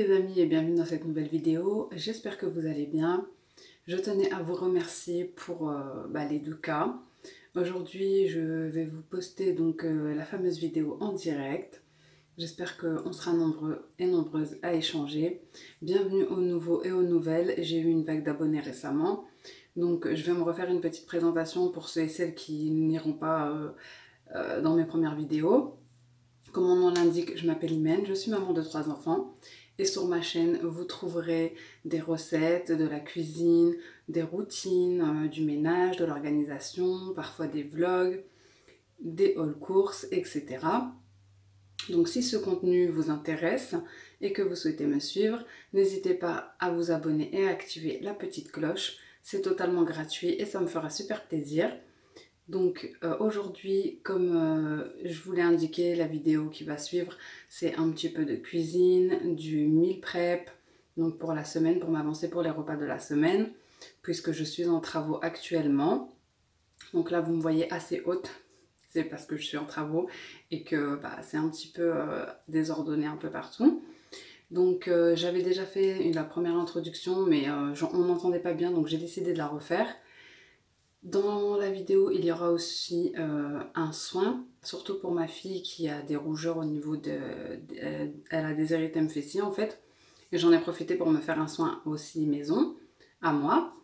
les amis et bienvenue dans cette nouvelle vidéo. J'espère que vous allez bien. Je tenais à vous remercier pour euh, bah, les deux cas. Aujourd'hui, je vais vous poster donc euh, la fameuse vidéo en direct. J'espère qu'on sera nombreux et nombreuses à échanger. Bienvenue aux nouveaux et aux nouvelles. J'ai eu une vague d'abonnés récemment. Donc je vais me refaire une petite présentation pour ceux et celles qui n'iront pas euh, dans mes premières vidéos. Comme mon nom l'indique, je m'appelle Imen, je suis maman de trois enfants. Et sur ma chaîne, vous trouverez des recettes, de la cuisine, des routines, euh, du ménage, de l'organisation, parfois des vlogs, des haul courses, etc. Donc si ce contenu vous intéresse et que vous souhaitez me suivre, n'hésitez pas à vous abonner et à activer la petite cloche. C'est totalement gratuit et ça me fera super plaisir. Donc euh, aujourd'hui, comme euh, je vous l'ai indiqué, la vidéo qui va suivre, c'est un petit peu de cuisine, du meal prep, donc pour la semaine, pour m'avancer pour les repas de la semaine, puisque je suis en travaux actuellement. Donc là, vous me voyez assez haute, c'est parce que je suis en travaux et que bah, c'est un petit peu euh, désordonné un peu partout. Donc j'avais déjà fait la première introduction, mais on n'entendait pas bien, donc j'ai décidé de la refaire. Dans la vidéo, il y aura aussi euh, un soin, surtout pour ma fille qui a des rougeurs au niveau de... elle a des érythèmes fessiers en fait. Et j'en ai profité pour me faire un soin aussi maison, à moi.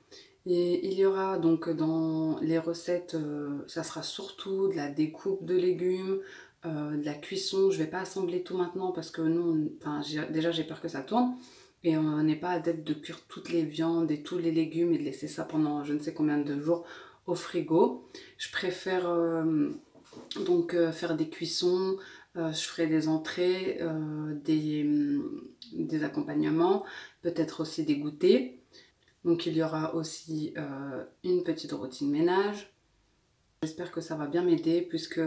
Et il y aura donc dans les recettes, euh, ça sera surtout de la découpe de légumes, euh, de la cuisson. Je vais pas assembler tout maintenant parce que nous, déjà j'ai peur que ça tourne. Et on n'est pas adepte de cuire toutes les viandes et tous les légumes et de laisser ça pendant je ne sais combien de jours au frigo. Je préfère euh, donc euh, faire des cuissons, euh, je ferai des entrées, des, des, accompagnements, peut-être aussi des goûters. Donc il y aura aussi une petite routine ménage, J'espère que ça va bien m'aider puisque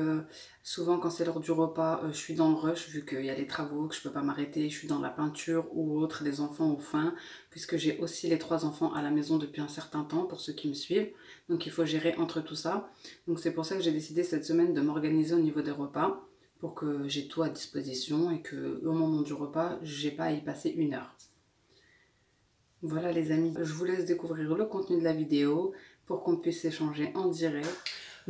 souvent quand c'est l'heure du repas, euh, je suis dans le rush vu qu'il y a les travaux, que je peux pas m'arrêter, je suis dans la peinture ou autre, des enfants au faim, puisque j'ai aussi les trois enfants à la maison depuis un certain temps pour ceux qui me suivent. Donc il faut gérer entre tout ça. Donc c'est pour ça que j'ai décidé cette semaine de m'organiser au niveau des repas pour que j'ai tout à disposition et que au moment du repas, j'ai pas à y passer une heure. Voilà les amis, je vous laisse découvrir le contenu de la vidéo pour qu'on puisse échanger en direct.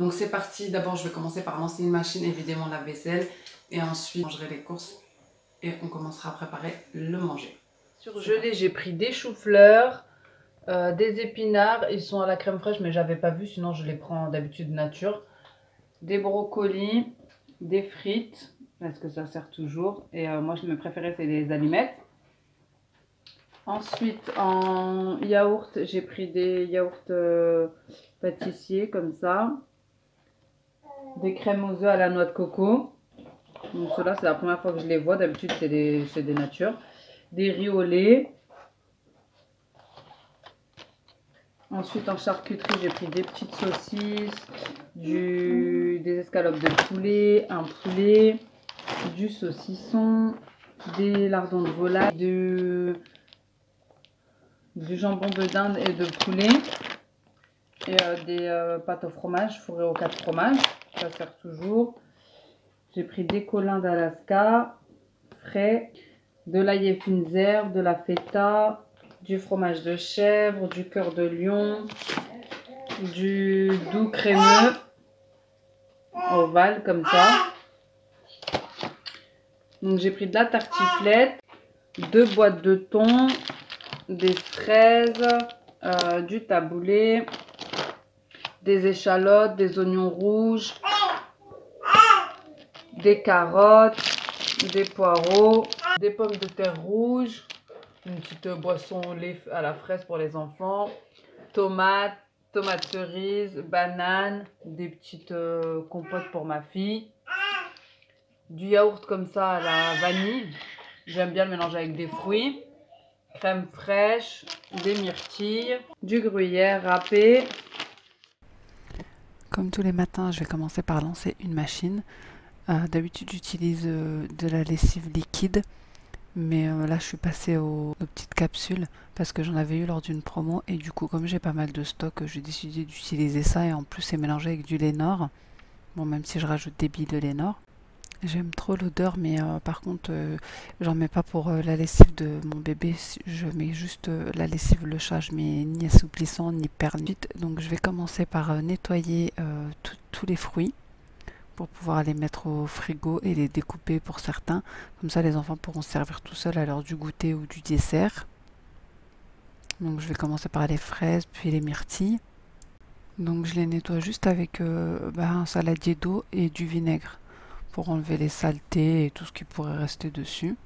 Donc c'est parti, d'abord je vais commencer par lancer une machine et vider mon lave-vaisselle et ensuite je mangerai les courses. Et on commencera à préparer le manger. Surgelé, j'ai pris des choux-fleurs, euh, des épinards, ils sont à la crème fraîche mais j'avais pas vu. Sinon je les prends d'habitude nature. Des brocolis, des frites, parce que ça sert toujours. Et euh, moi je me préférais c'est les allumettes. Ensuite, en yaourt, j'ai pris des yaourts euh, pâtissiers comme ça des crèmes aux œufs à la noix de coco. Donc ceux-là, c'est la première fois que je les vois. D'habitude, c'est des, des natures. Des riz au lait. Ensuite, en charcuterie, j'ai pris des petites saucisses, des escalopes de poulet, un poulet, du saucisson, des lardons de volaille, du, jambon de dinde et de poulet, et euh, des euh, pâtes au fromage fourrées au quatre fromages ça sert toujours. J'ai pris des colins d'Alaska, frais, de l'ail finzer, de la feta, du fromage de chèvre, du cœur de lion, du doux crémeux, ovale comme ça. Donc j'ai pris de la tartiflette, deux boîtes de thon, des fraises, euh, du taboulé, des échalotes, des oignons rouges, des carottes, des poireaux, des pommes de terre rouges, une petite boisson à la fraise pour les enfants, tomates, tomates cerises, bananes, des petites euh, compotes pour ma fille, du yaourt comme ça à la vanille, j'aime bien le mélanger avec des fruits, crème fraîche, des myrtilles, du gruyère râpé. Comme tous les matins, je vais commencer par lancer une machine. Euh, d'habitude, j'utilise euh, de la lessive liquide, mais euh, là, je suis passée aux, petites capsules parce que j'en avais eu lors d'une promo et du coup, comme j'ai pas mal de stock, j'ai décidé d'utiliser ça et en plus, c'est mélangé avec du Lénor. Bon, même si je rajoute des billes de Lénor. J'aime trop l'odeur, mais euh, par contre, j'en mets pas pour la lessive de mon bébé. Je mets juste la lessive le chat. Je mets ni assouplissant ni pernis. Donc, je vais commencer par nettoyer tous les fruits pour pouvoir les mettre au frigo et les découper pour certains. Comme ça, les enfants pourront servir tout seuls à l'heure du goûter ou du dessert. Donc, je vais commencer par les fraises, puis les myrtilles. Donc, je les nettoie juste avec bah, un saladier d'eau et du vinaigre pour enlever les saletés et tout ce qui pourrait rester dessus.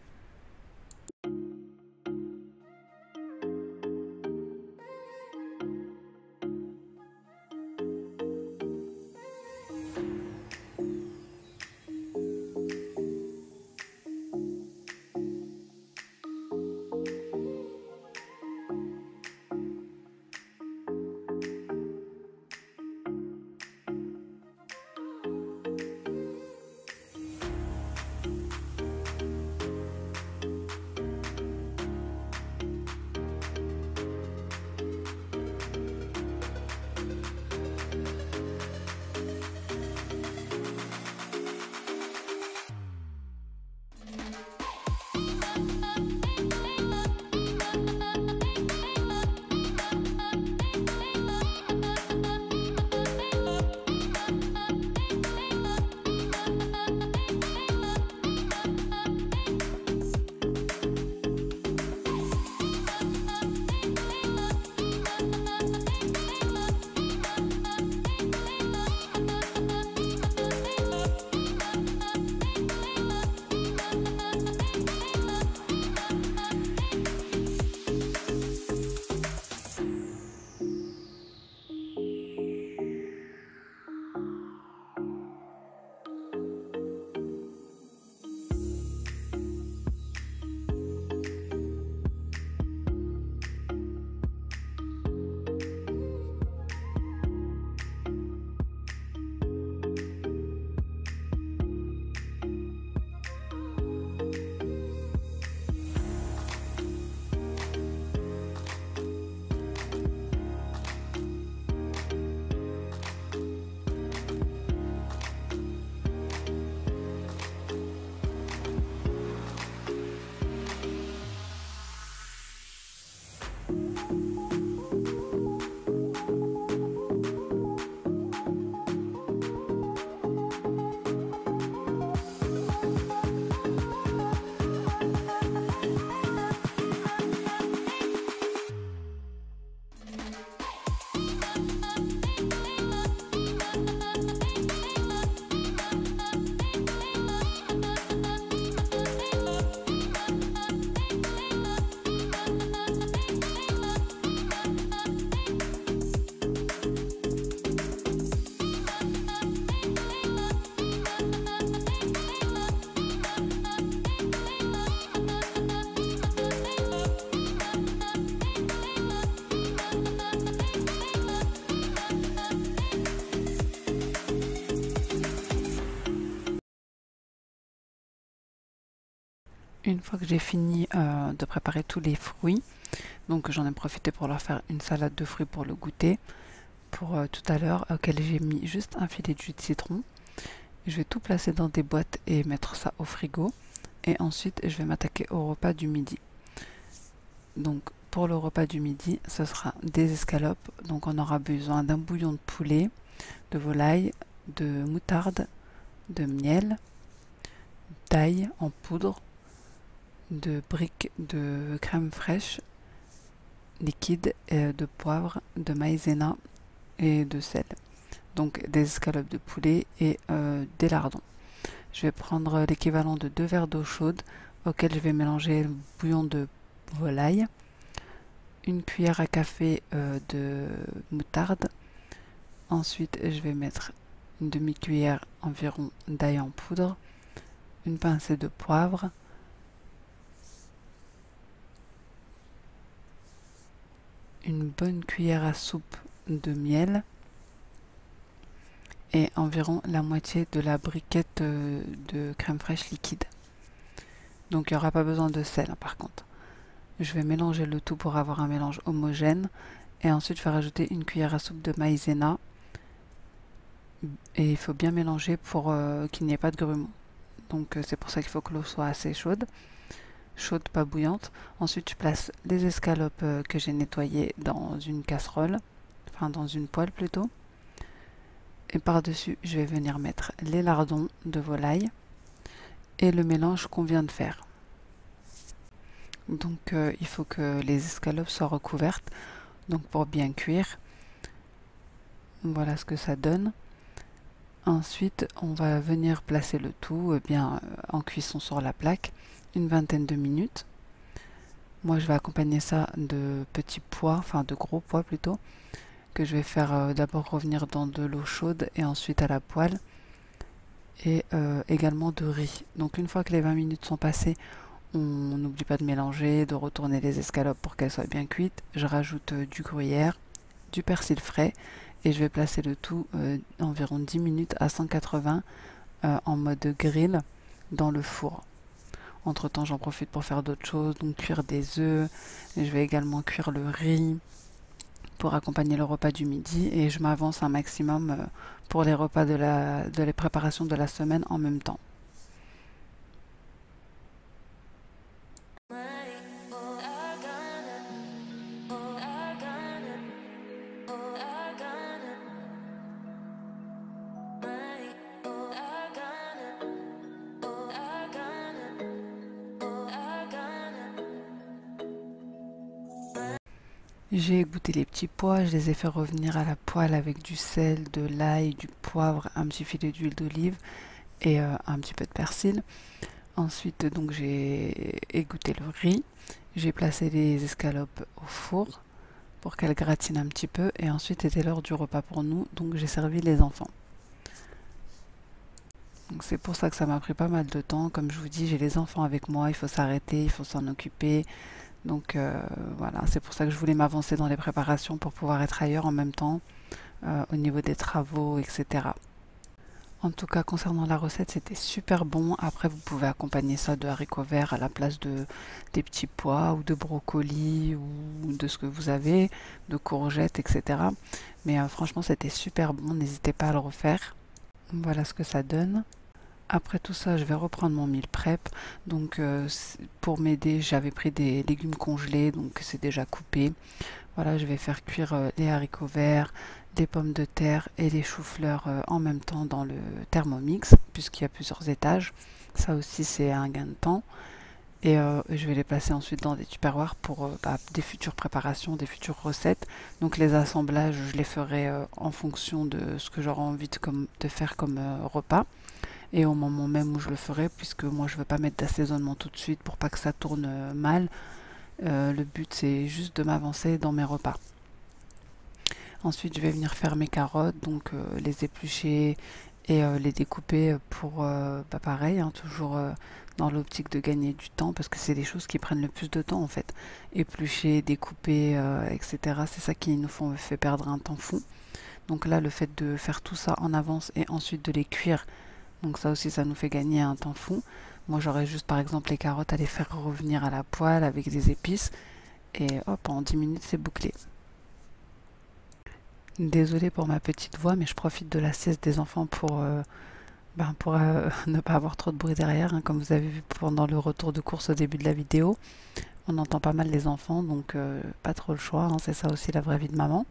Une fois que j'ai fini euh, de préparer tous les fruits, donc j'en ai profité pour leur faire une salade de fruits pour le goûter, pour euh, tout à l'heure, auquel j'ai mis juste un filet de jus de citron. Je vais tout placer dans des boîtes et mettre ça au frigo. Et ensuite, je vais m'attaquer au repas du midi. Donc, pour le repas du midi, ce sera des escalopes. Donc, on aura besoin d'un bouillon de poulet, de volaille, de moutarde, de miel, d'ail en poudre, de briques de crème fraîche liquide, de poivre, de maïzena et de sel. Donc des escalopes de poulet et euh, des lardons. Je vais prendre l'équivalent de deux verres d'eau chaude auquel je vais mélanger le bouillon de volaille, une cuillère à café euh, de moutarde. Ensuite, je vais mettre une demi-cuillère environ d'ail en poudre, une pincée de poivre, une bonne cuillère à soupe de miel et environ la moitié de la briquette euh, de crème fraîche liquide. Donc il n'y aura pas besoin de sel hein, par contre. Je vais mélanger le tout pour avoir un mélange homogène et ensuite je vais rajouter une cuillère à soupe de maïzena et il faut bien mélanger pour euh, qu'il n'y ait pas de grumeaux. Donc c'est pour ça qu'il faut que l'eau soit assez chaude. Chaude, pas bouillante. Ensuite, tu places les escalopes que j'ai nettoyées dans une casserole. Enfin, dans une poêle plutôt. Et par-dessus, je vais venir mettre les lardons de volaille et le mélange qu'on vient de faire. Donc euh, il faut que les escalopes soient recouvertes donc pour bien cuire. Voilà ce que ça donne. Ensuite, on va venir placer le tout eh bien euh, en cuisson sur la plaque une vingtaine de minutes. Moi, je vais accompagner ça de petits pois, enfin de gros pois plutôt, que je vais faire euh, d'abord revenir dans de l'eau chaude et ensuite à la poêle et également de riz. Donc une fois que les 20 minutes sont passées, on n'oublie pas de mélanger, de retourner les escalopes pour qu'elles soient bien cuites. Je rajoute euh, du gruyère, du persil frais et je vais placer le tout euh, environ 10 minutes à 180 euh, en mode grill dans le four. Entre temps, j'en profite pour faire d'autres choses, donc cuire des œufs. Je vais également cuire le riz pour accompagner le repas du midi et je m'avance un maximum pour les repas de la de les préparations de la semaine en même temps. J'ai goûté les petits pois, je les ai fait revenir à la poêle avec du sel, de l'ail, du poivre, un petit filet d'huile d'olive et euh, un petit peu de persil. Ensuite, donc j'ai égoutté le riz. J'ai placé les escalopes au four pour qu'elles gratinent un petit peu. Et ensuite, c'était l'heure du repas pour nous, donc j'ai servi les enfants. C'est pour ça que ça m'a pris pas mal de temps. Comme je vous dis, j'ai les enfants avec moi, il faut s'arrêter, il faut s'en occuper. Donc euh, voilà, c'est pour ça que je voulais m'avancer dans les préparations pour pouvoir être ailleurs en même temps euh, au niveau des travaux, etc. En tout cas, concernant la recette, c'était super bon. Après, vous pouvez accompagner ça de haricots verts à la place de des petits pois ou de brocolis ou de ce que vous avez, de courgettes, etc. Mais euh, franchement, c'était super bon. N'hésitez pas à le refaire. Voilà ce que ça donne. Après tout ça, je vais reprendre mon meal prep. Donc euh, pour m'aider, j'avais pris des légumes congelés, donc c'est déjà coupé. Voilà, je vais faire cuire euh, les haricots verts, des pommes de terre et les choux-fleurs euh, en même temps dans le thermomix, puisqu'il y a plusieurs étages. Ça aussi, c'est un gain de temps. Et je vais les placer ensuite dans des tupperwares pour bah, des futures préparations, des futures recettes. Donc les assemblages, je les ferai en fonction de ce que j'aurai envie de faire comme repas et au moment même où je le ferai, puisque moi je ne veux pas mettre d'assaisonnement tout de suite pour pas que ça tourne euh, mal. Euh, le but c'est juste de m'avancer dans mes repas. Ensuite je vais venir faire mes carottes, donc euh, les éplucher et les découper pour, bah, pareil, hein, toujours dans l'optique de gagner du temps, parce que c'est les choses qui prennent le plus de temps en fait. Éplucher, découper, etc. C'est ça qui nous fait perdre un temps fou. Donc là, le fait de faire tout ça en avance et ensuite de les cuire donc ça aussi, ça nous fait gagner un temps fou. Moi, j'aurais juste, par exemple, les carottes à les faire revenir à la poêle avec des épices. Et hop, en 10 minutes, c'est bouclé. Désolée pour ma petite voix, mais je profite de la sieste des enfants pour, euh, ben, pour euh, ne pas avoir trop de bruit derrière. Hein. comme vous avez vu pendant le retour de course au début de la vidéo, on entend pas mal les enfants, donc euh, pas trop le choix. Hein. c'est ça aussi la vraie vie de maman.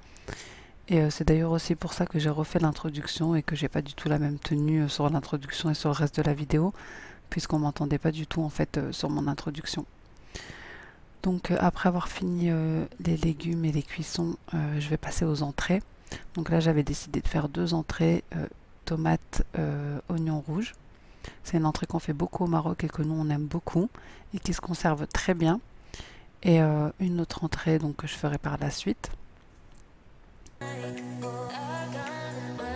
Et euh, c'est d'ailleurs aussi pour ça que j'ai refait l'introduction et que j'ai pas du tout la même tenue euh, sur l'introduction et sur le reste de la vidéo, puisqu'on m'entendait pas du tout en fait euh, sur mon introduction. Donc après avoir fini les légumes et les cuissons, je vais passer aux entrées. Donc là j'avais décidé de faire deux entrées, tomates, oignons rouges. C'est une entrée qu'on fait beaucoup au Maroc et que nous on aime beaucoup et qui se conserve très bien. Et une autre entrée donc que je ferai par la suite. like, oh, I got it.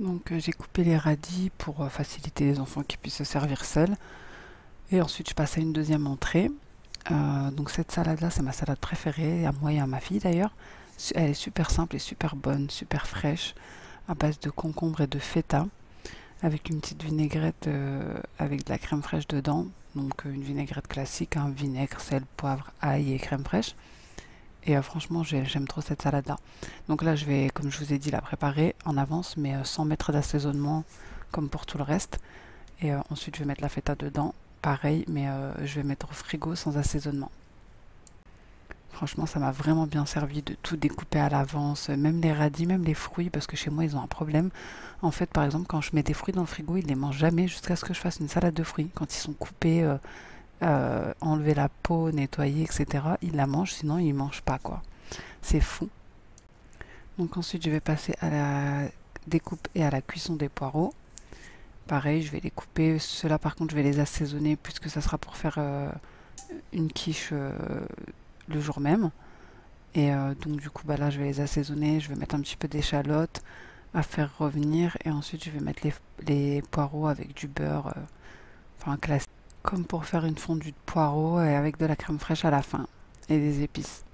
Donc j'ai coupé les radis pour faciliter les enfants qui puissent se servir seuls. Et ensuite je passe à une deuxième entrée. donc cette salade là c'est ma salade préférée, à moi et à ma fille d'ailleurs. Elle est super simple et super bonne, super fraîche, à base de concombre et de feta, avec une petite vinaigrette euh, avec de la crème fraîche dedans. Donc euh, une vinaigrette classique, un vinaigre, sel, poivre, ail et crème fraîche. Et euh, franchement, j'aime trop cette salade-là. Donc là, je vais, comme je vous ai dit, la préparer en avance, mais sans mettre d'assaisonnement comme pour tout le reste. Et ensuite, je vais mettre la feta dedans, pareil, mais je vais mettre au frigo sans assaisonnement. Franchement, ça m'a vraiment bien servi de tout découper à l'avance, même les radis, même les fruits, parce que chez moi, ils ont un problème. En fait, par exemple, quand je mets des fruits dans le frigo, ils les mangent jamais jusqu'à ce que je fasse une salade de fruits. Quand ils sont coupés, euh, euh, enlever la peau, nettoyer, etc., ils la mangent, sinon ils ne mangent pas, quoi. C'est fou. Donc ensuite, je vais passer à la découpe et à la cuisson des poireaux. Pareil, je vais les couper. Ceux-là, par contre, je vais les assaisonner puisque ça sera pour faire euh, une quiche le jour même. Et euh, donc du coup bah là je vais les assaisonner, je vais mettre un petit peu d'échalote à faire revenir et ensuite je vais mettre les, poireaux avec du beurre, euh, enfin classique, comme pour faire une fondue de poireaux avec de la crème fraîche à la fin et des épices.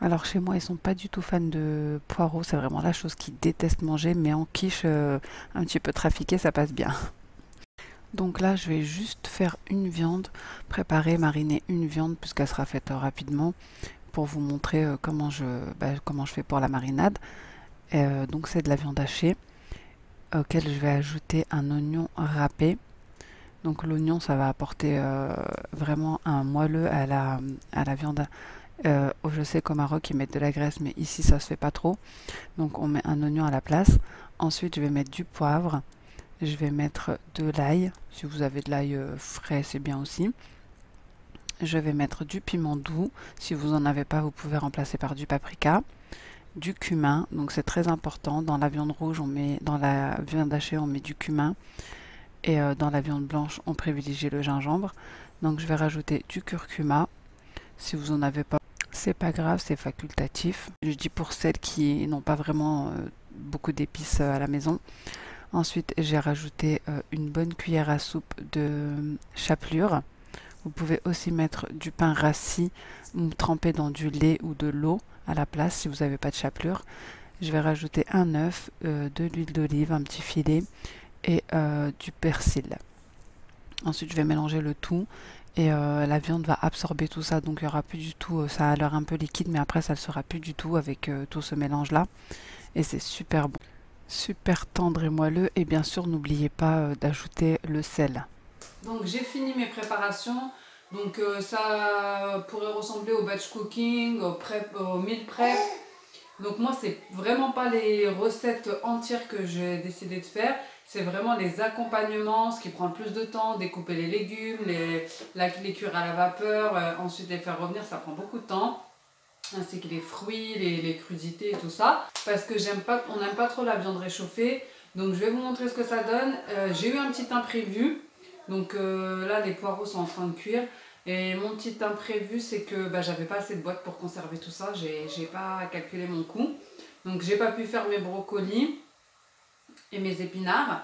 Alors chez moi ils sont pas du tout fans de poireaux, c'est vraiment la chose qu'ils détestent manger, mais en quiche euh, un petit peu trafiqué ça passe bien. Donc là, je vais juste faire une viande, préparer, mariner une viande puisqu'elle sera faite euh, rapidement pour vous montrer euh, comment, je, bah, comment je fais pour la marinade. Donc c'est de la viande hachée auquel je vais ajouter un oignon râpé. Donc l'oignon, ça va apporter vraiment un moelleux à la, viande. je sais qu'au Maroc, ils mettent de la graisse, mais ici, ça se fait pas trop. Donc on met un oignon à la place. Ensuite, je vais mettre du poivre, je vais mettre de l'ail. Si vous avez de l'ail euh, frais, c'est bien aussi. Je vais mettre du piment doux. Si vous n'en avez pas, vous pouvez remplacer par du paprika. Du cumin, donc c'est très important. Dans la viande rouge, on met, dans la viande hachée, on met du cumin. Et euh, dans la viande blanche, on privilégie le gingembre. Donc je vais rajouter du curcuma. Si vous n'en avez pas, c'est pas grave, c'est facultatif. Je dis pour celles qui n'ont pas vraiment euh, beaucoup d'épices à la maison. Ensuite, j'ai rajouté euh, une bonne cuillère à soupe de chapelure. Vous pouvez aussi mettre du pain rassis ou trempé dans du lait ou de l'eau à la place si vous n'avez pas de chapelure. Je vais rajouter un œuf, euh, de l'huile d'olive, un petit filet et euh, du persil. Ensuite, je vais mélanger le tout et la viande va absorber tout ça. Donc, il n'y aura plus du tout, ça a l'air un peu liquide, mais après, ça ne sera plus du tout avec tout ce mélange-là. Et c'est super bon super tendre et moelleux et bien sûr n'oubliez pas euh, d'ajouter le sel. Donc j'ai fini mes préparations. Donc euh, ça pourrait ressembler au batch cooking, au, prep, au meal prep. Donc moi c'est vraiment pas les recettes entières que j'ai décidé de faire. C'est vraiment les accompagnements, ce qui prend le plus de temps, découper les légumes, les, les cuire à la vapeur, euh, ensuite les faire revenir, ça prend beaucoup de temps ainsi que les fruits, les, crudités et tout ça. Parce que j'aime pas, on n'aime pas trop la viande réchauffée. Donc je vais vous montrer ce que ça donne. Euh, j'ai eu un petit imprévu. Donc euh, là, les poireaux sont en train de cuire. Et mon petit imprévu, c'est que bah, j'avais pas assez de boîtes pour conserver tout ça. J'ai pas calculé mon coût. Donc j'ai pas pu faire mes brocolis et mes épinards.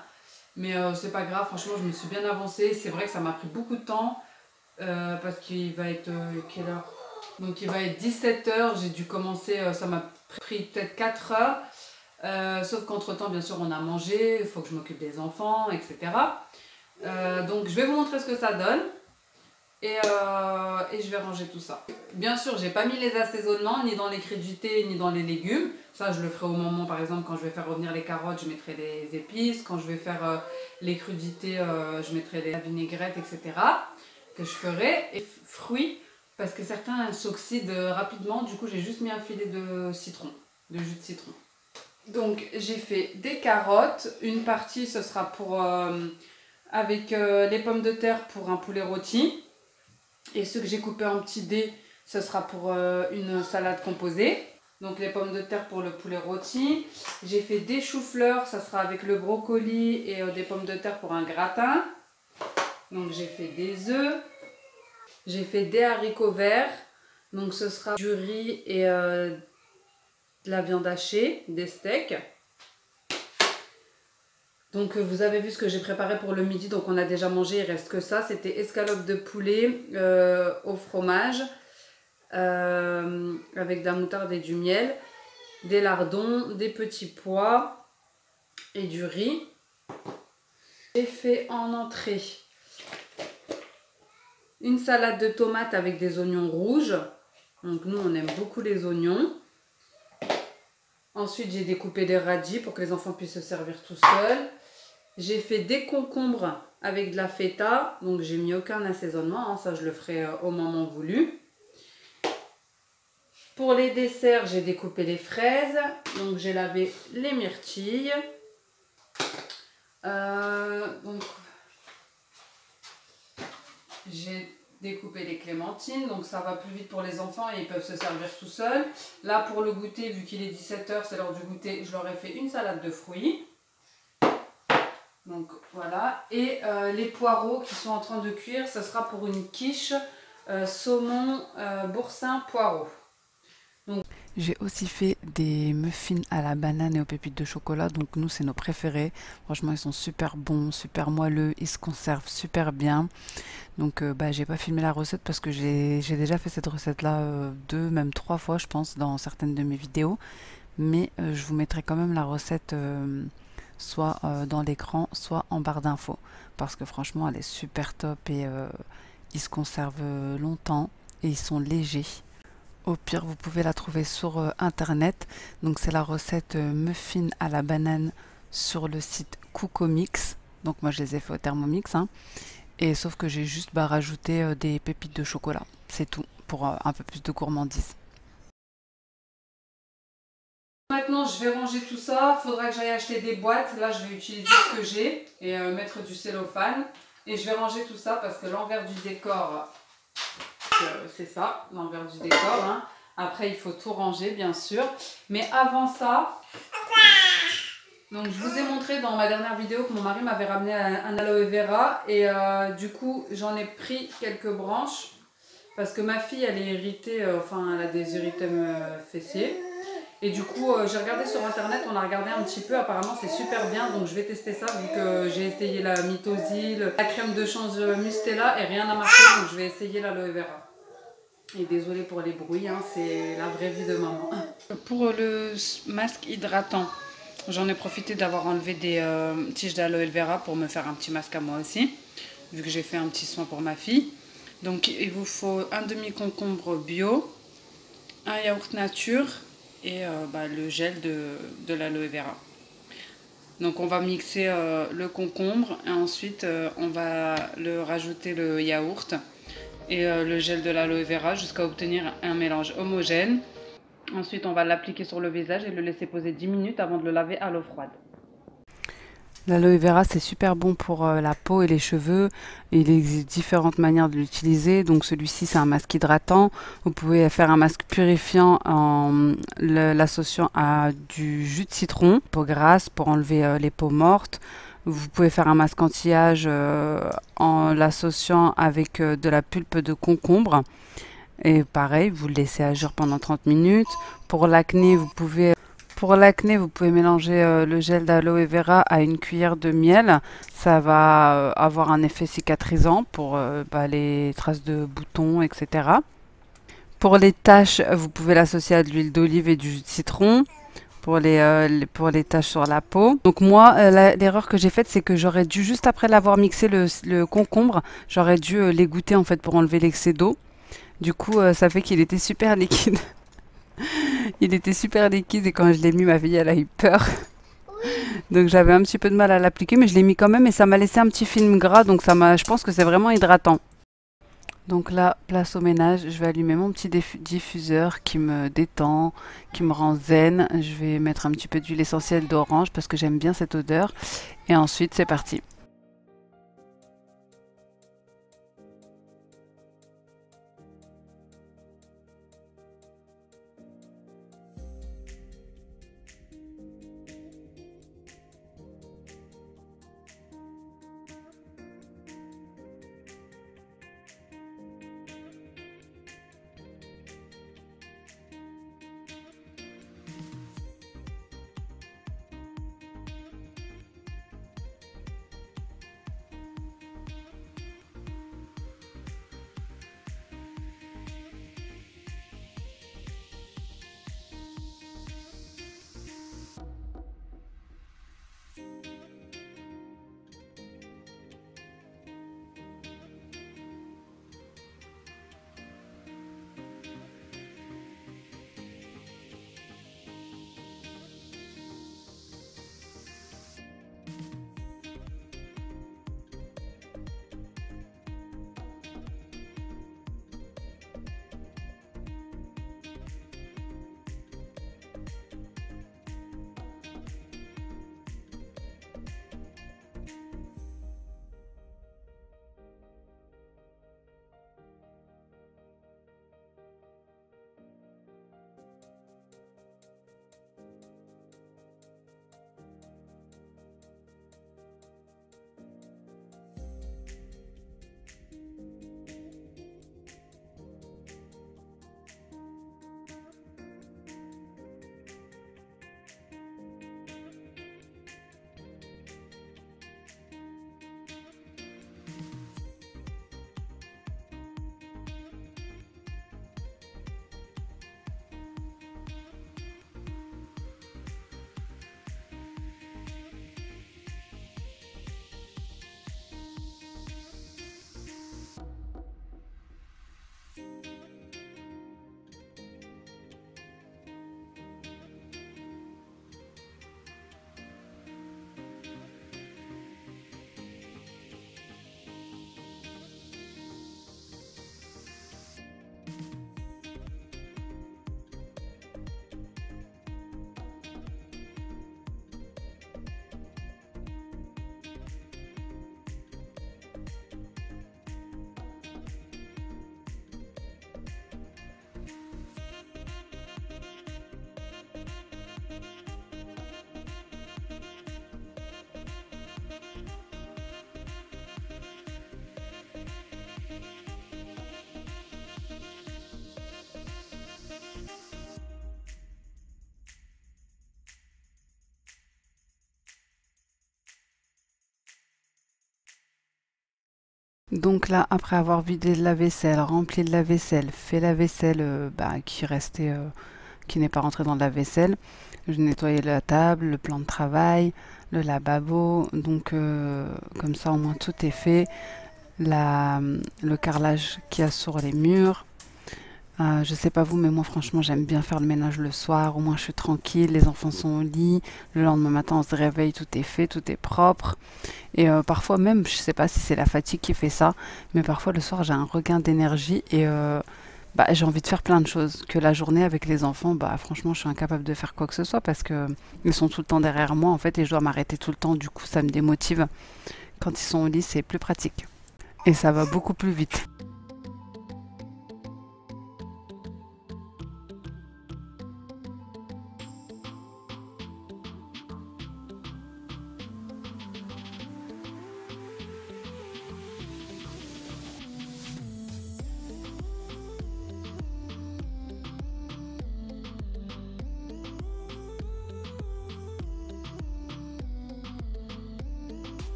Mais euh, c'est pas grave, franchement, je me suis bien avancée. C'est vrai que ça m'a pris beaucoup de temps. parce qu'il va être... quelle heure? Donc il va être 17h, j'ai dû commencer, euh, ça m'a pris peut-être 4 heures. Euh, sauf qu'entre temps, bien sûr, on a mangé, il faut que je m'occupe des enfants, etc. Euh, donc je vais vous montrer ce que ça donne. Et, et je vais ranger tout ça. Bien sûr, j'ai pas mis les assaisonnements, ni dans les crudités, ni dans les légumes. Ça, je le ferai au moment, par exemple, quand je vais faire revenir les carottes, je mettrai les épices. Quand je vais faire les crudités, je mettrai les vinaigrettes, etc. Que je ferai. Et fruits, parce que certains s'oxydent rapidement. Du coup, j'ai juste mis un filet de citron, de jus de citron. Donc, j'ai fait des carottes. Une partie, ce sera pour euh, avec euh, les pommes de terre pour un poulet rôti. Et ce que j'ai coupé en petits dés, ce sera pour euh, une salade composée. Donc les pommes de terre pour le poulet rôti. J'ai fait des choux-fleurs, ça sera avec le brocoli et des pommes de terre pour un gratin. Donc j'ai fait des œufs. J'ai fait des haricots verts. Donc ce sera du riz et euh, de la viande hachée, des steaks. Donc vous avez vu ce que j'ai préparé pour le midi, donc on a déjà mangé, il reste que ça. C'était escalope de poulet au fromage avec de la moutarde et du miel, des lardons, des petits pois et du riz. J'ai fait en entrée une salade de tomates avec des oignons rouges. Donc nous, on aime beaucoup les oignons. Ensuite, j'ai découpé des radis pour que les enfants puissent se servir tout seuls. J'ai fait des concombres avec de la feta. Donc j'ai mis aucun assaisonnement. Hein. ça, je le ferai euh, au moment voulu. Pour les desserts, j'ai découpé les fraises. Donc j'ai lavé les myrtilles. Euh, donc j'ai découpé les clémentines, donc ça va plus vite pour les enfants et ils peuvent se servir tout seuls. Là, pour le goûter, vu qu'il est 17h, c'est l'heure du goûter, je leur ai fait une salade de fruits. Donc voilà. Et euh, les poireaux qui sont en train de cuire, ce sera pour une quiche euh, saumon euh, boursin poireau. J'ai aussi fait des muffins à la banane et aux pépites de chocolat. Donc nous, c'est nos préférés. Franchement, ils sont super bons, super moelleux. Ils se conservent super bien. Donc euh, bah, j'ai pas filmé la recette parce que j'ai déjà fait cette recette-là deux, même trois fois, je pense, dans certaines de mes vidéos. Mais je vous mettrai quand même la recette soit dans l'écran, soit en barre d'infos. Parce que franchement, elle est super top et ils se conservent longtemps et ils sont légers. Au pire, vous pouvez la trouver sur euh, internet. Donc, c'est la recette euh, muffin à la banane sur le site Mix. Donc, moi, je les ai fait au Thermomix. Hein. Et sauf que j'ai juste bah, rajouté euh, des pépites de chocolat. C'est tout pour un peu plus de gourmandise. Maintenant, je vais ranger tout ça. Il faudra que j'aille acheter des boîtes. Là, je vais utiliser ce que j'ai et mettre du cellophane. Et je vais ranger tout ça parce que l'envers du décor, c'est ça, l'envers du décor. Hein. Après, il faut tout ranger, bien sûr. Mais avant ça, donc je vous ai montré dans ma dernière vidéo que mon mari m'avait ramené un, aloe vera. Et euh, du coup, j'en ai pris quelques branches. Parce que ma fille, elle est irritée, euh, enfin, elle a des euh, fessiers. Et du coup, j'ai regardé sur internet, on a regardé un petit peu, apparemment c'est super bien, donc je vais tester ça vu que j'ai essayé la mitosile, la crème de change Mustela et rien n'a marché, donc je vais essayer l'aloe vera. Et désolé pour les bruits, hein, c'est la vraie vie de maman. Pour le masque hydratant, j'en ai profité d'avoir enlevé des euh, tiges d'aloe vera pour me faire un petit masque à moi aussi, vu que j'ai fait un petit soin pour ma fille. Donc il vous faut un demi-concombre bio, un yaourt nature et euh, bah, le gel de, de l'aloe vera. Donc on va mixer euh, le concombre et ensuite on va le rajouter le yaourt et euh, le gel de l'aloe vera jusqu'à obtenir un mélange homogène. Ensuite, on va l'appliquer sur le visage et le laisser poser 10 minutes avant de le laver à l'eau froide. L'aloe vera, c'est super bon pour euh, la peau et les cheveux. Il existe différentes manières de l'utiliser. Donc celui-ci, c'est un masque hydratant. Vous pouvez faire un masque purifiant en l'associant à du jus de citron, peau grasse, pour enlever euh, les peaux mortes. Vous pouvez faire un masque anti-âge euh, en l'associant avec de la pulpe de concombre. Et pareil, vous le laissez agir pendant 30 minutes. Pour l'acné, vous pouvez pour l'acné, vous pouvez mélanger euh, le gel d'aloe vera à une cuillère de miel. Ça va avoir un effet cicatrisant pour bah, les traces de boutons, etc. Pour les taches, vous pouvez l'associer à de l'huile d'olive et du jus de citron pour les, euh, taches sur la peau. Donc moi, euh, l'erreur que j'ai faite, c'est que j'aurais dû, juste après l'avoir mixé le, concombre, j'aurais dû euh, l'égoutter en fait pour enlever l'excès d'eau. Du coup, ça fait qu'il était super liquide. Il était super liquide et quand je l'ai mis, ma fille, elle a eu peur. Donc j'avais un petit peu de mal à l'appliquer, mais je l'ai mis quand même et ça m'a laissé un petit film gras, donc ça m'a, je pense que c'est vraiment hydratant. Donc là, place au ménage, je vais allumer mon petit diffuseur qui me détend, qui me rend zen. Je vais mettre un petit peu d'huile essentielle d'orange parce que j'aime bien cette odeur. Et ensuite, c'est parti. Donc là, après avoir vidé de la vaisselle, rempli de la vaisselle, fait la vaisselle euh, bah, qui restait, euh, qui n'est pas rentrée dans la vaisselle, je nettoyais la table, le plan de travail, le lavabo. Donc euh, comme ça, au moins tout est fait. Le carrelage qu'il y a sur les murs, euh, je sais pas vous, mais moi franchement j'aime bien faire le ménage le soir. Au moins je suis tranquille, les enfants sont au lit. Le lendemain matin on se réveille, tout est fait, tout est propre. Et euh, parfois même, je sais pas si c'est la fatigue qui fait ça, mais parfois le soir j'ai un regain d'énergie et euh, bah, j'ai envie de faire plein de choses. Que la journée avec les enfants, bah franchement je suis incapable de faire quoi que ce soit parce que ils sont tout le temps derrière moi en fait et je dois m'arrêter tout le temps. Du coup ça me démotive. Quand ils sont au lit c'est plus pratique. Et ça va beaucoup plus vite.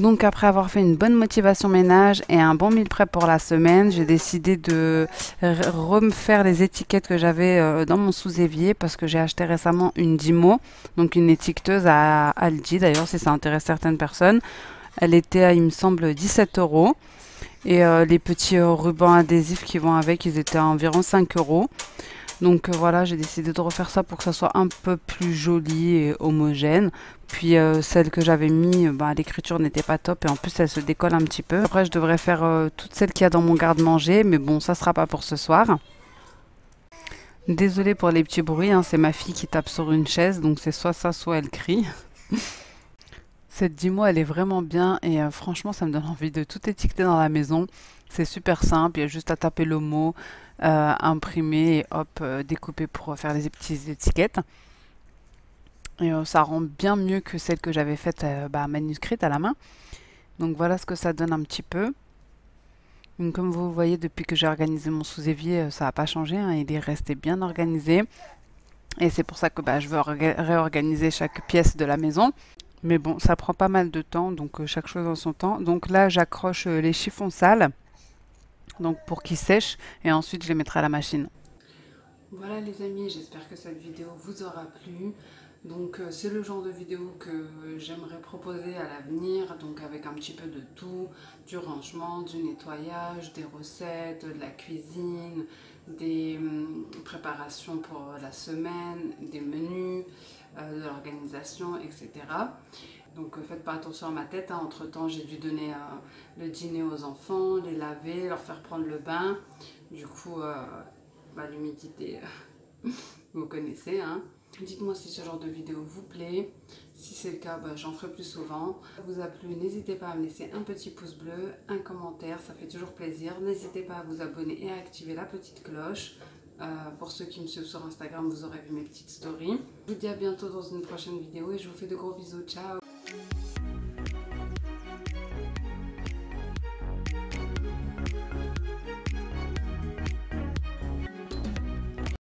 Donc après avoir fait une bonne motivation ménage et un bon meal prep pour la semaine, j'ai décidé de refaire les étiquettes que j'avais euh, dans mon sous-évier parce que j'ai acheté récemment une Dimo, donc une étiqueteuse à Aldi d'ailleurs si ça intéresse certaines personnes. Elle était à, il me semble, 17 euros. Et euh, les petits rubans adhésifs qui vont avec, ils étaient à environ 5 euros. Donc euh, voilà, j'ai décidé de refaire ça pour que ça soit un peu plus joli et homogène. Puis euh, celle que j'avais mis, euh, bah, l'écriture n'était pas top et en plus elle se décolle un petit peu. Après je devrais faire toutes celles qu'il y a dans mon garde-manger, mais bon ça sera pas pour ce soir. Désolée pour les petits bruits, hein, c'est ma fille qui tape sur une chaise, donc c'est soit ça, soit elle crie. Cette 10 mois, elle est vraiment bien et franchement, ça me donne envie de tout étiqueter dans la maison. C'est super simple, il y a juste à taper le mot, euh, imprimer et hop, euh, découper pour faire des petites étiquettes. Et euh, ça rend bien mieux que celle que j'avais faite bah, manuscrite à la main. Donc voilà ce que ça donne un petit peu. Donc, comme vous voyez, depuis que j'ai organisé mon sous-évier, ça n'a pas changé. Hein, il est resté bien organisé. Et c'est pour ça que bah, je veux réorganiser chaque pièce de la maison. Mais bon, ça prend pas mal de temps, donc chaque chose en son temps. Donc là, j'accroche les chiffons sales donc pour qu'ils sèchent et ensuite je les mettrai à la machine. Voilà les amis, j'espère que cette vidéo vous aura plu. Donc euh, c'est le genre de vidéo que j'aimerais proposer à l'avenir, donc avec un petit peu de tout, du rangement, du nettoyage, des recettes, de la cuisine, des hum, préparations pour la semaine, des menus, euh, de l'organisation, etc. Donc euh, faites pas attention à ma tête, hein. entre temps j'ai dû donner euh, le dîner aux enfants, les laver, leur faire prendre le bain. Du coup, euh, bah, l'humidité, vous connaissez. Hein. Dites-moi si ce genre de vidéo vous plaît. Si c'est le cas, bah, j'en ferai plus souvent. Si ça vous a plu, n'hésitez pas à me laisser un petit pouce bleu, un commentaire, ça fait toujours plaisir. N'hésitez pas à vous abonner et à activer la petite cloche. pour ceux qui me suivent sur Instagram, vous aurez vu mes petites stories. Je vous dis à bientôt dans une prochaine vidéo et je vous fais de gros bisous. Ciao thank you